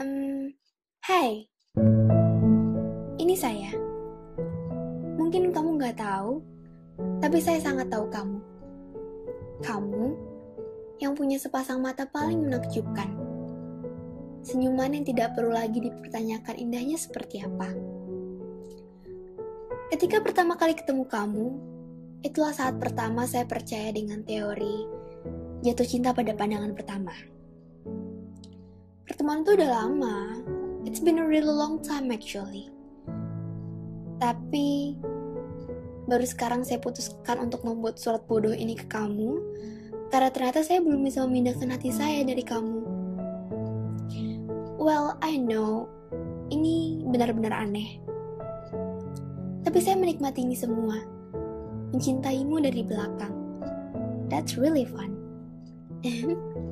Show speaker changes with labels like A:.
A: Um, hai, ini saya. Mungkin kamu nggak tahu, tapi saya sangat tahu kamu. Kamu yang punya sepasang mata paling menakjubkan. Senyuman yang tidak perlu lagi dipertanyakan indahnya seperti apa. Ketika pertama kali ketemu kamu, itulah saat pertama saya percaya dengan teori jatuh cinta pada pandangan pertama. Pertemuan itu udah lama, it's been a really long time actually. Tapi baru sekarang saya putuskan untuk membuat surat bodoh ini ke kamu karena ternyata saya belum bisa memindahkan hati saya dari kamu. Well, I know, ini benar-benar aneh. Tapi saya menikmati ini semua, mencintaimu dari belakang. That's really fun.